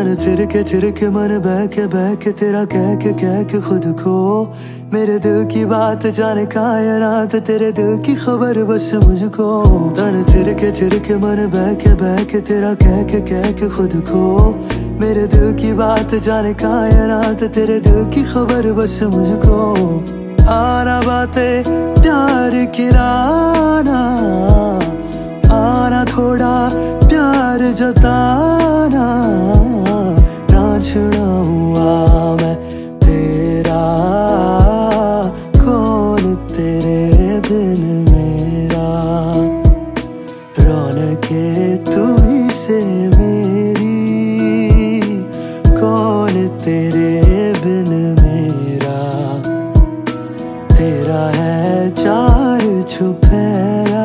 तन थिर के थिर के मन बह के बह के तेरा कह के कह के खुद को। मेरे दिल की बात जाने कायनात तेरे दिल की खबर बस मुझको। तन थिर के थिर के मन बह के बह के तेरा कह के कह के खुद को। मेरे दिल की बात जाने कायनात तेरे दिल की खबर बस मुझको। आना बातें प्यार किराना आना थोड़ा प्यार जताना। बदन मेरा। रौनके तुम्हें से मेरी। कौन तेरे बिन मेरा? तेरा है चार छुपेरा